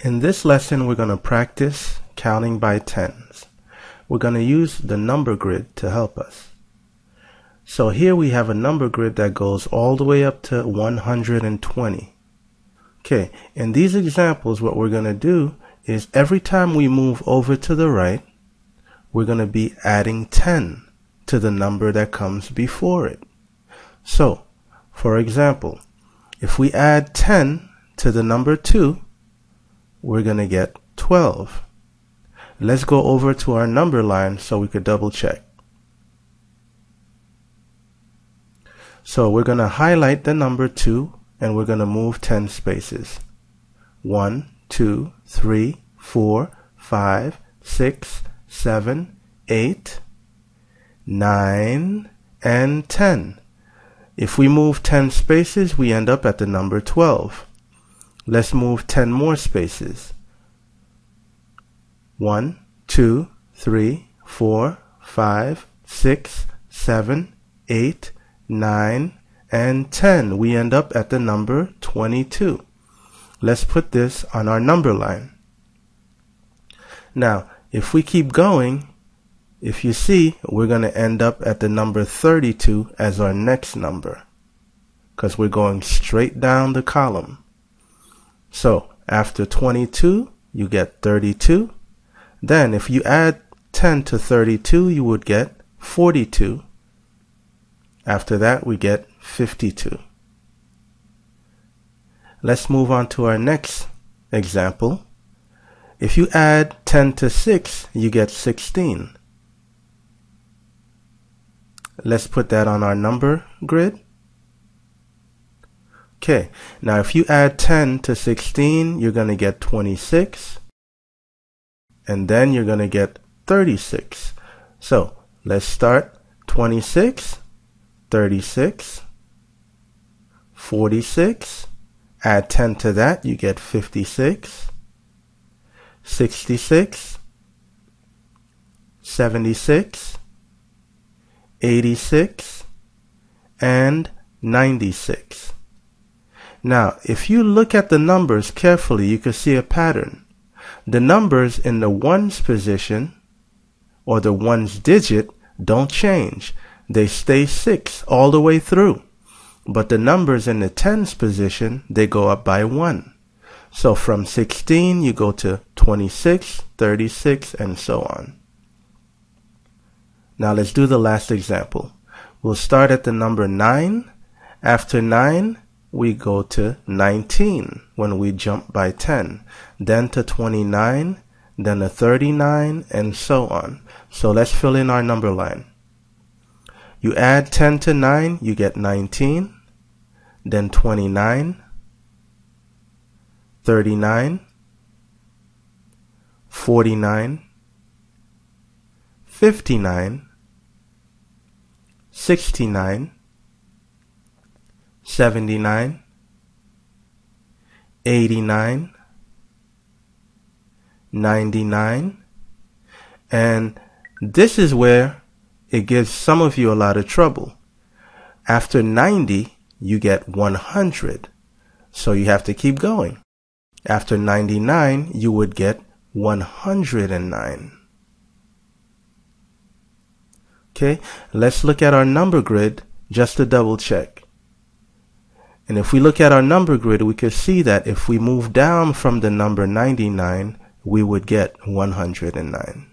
In this lesson, we're going to practice counting by tens. We're going to use the number grid to help us. So here we have a number grid that goes all the way up to 120. Okay, in these examples, what we're going to do is every time we move over to the right, we're going to be adding 10 to the number that comes before it. So, for example, if we add 10 to the number 2, we're going to get 12. Let's go over to our number line so we could double check. So we're going to highlight the number 2 and we're going to move 10 spaces. 1, 2, 3, 4, 5, 6, 7, 8, 9, and 10. If we move 10 spaces, we end up at the number 12. Let's move 10 more spaces. 1, 2, 3, 4, 5, 6, 7, 8, 9, and 10. We end up at the number 22. Let's put this on our number line. Now, if we keep going, if you see, we're going to end up at the number 32 as our next number because we're going straight down the column. So after 22, you get 32. Then if you add 10 to 32, you would get 42. After that, we get 52. Let's move on to our next example. If you add 10 to 6, you get 16. Let's put that on our number grid. Okay, now if you add 10 to 16, you're going to get 26. And then you're going to get 36. So let's start 26, 36, 46. Add 10 to that, you get 56, 66, 76, 86, and 96. Now, if you look at the numbers carefully, you can see a pattern. The numbers in the ones position or the ones digit don't change. They stay six all the way through. But the numbers in the tens position, they go up by one. So from 16, you go to 26, 36, and so on. Now let's do the last example. We'll start at the number 9. After 9, we go to 19 when we jump by 10, then to 29, then to 39, and so on. So let's fill in our number line. You add 10 to 9, you get 19, then 29, 39, 49, 59, 69, 79, 89, 99, and this is where it gives some of you a lot of trouble. After 90, you get 100, so you have to keep going. After 99, you would get 109. Okay, let's look at our number grid just to double check. And if we look at our number grid, we can see that if we move down from the number 99, we would get 109.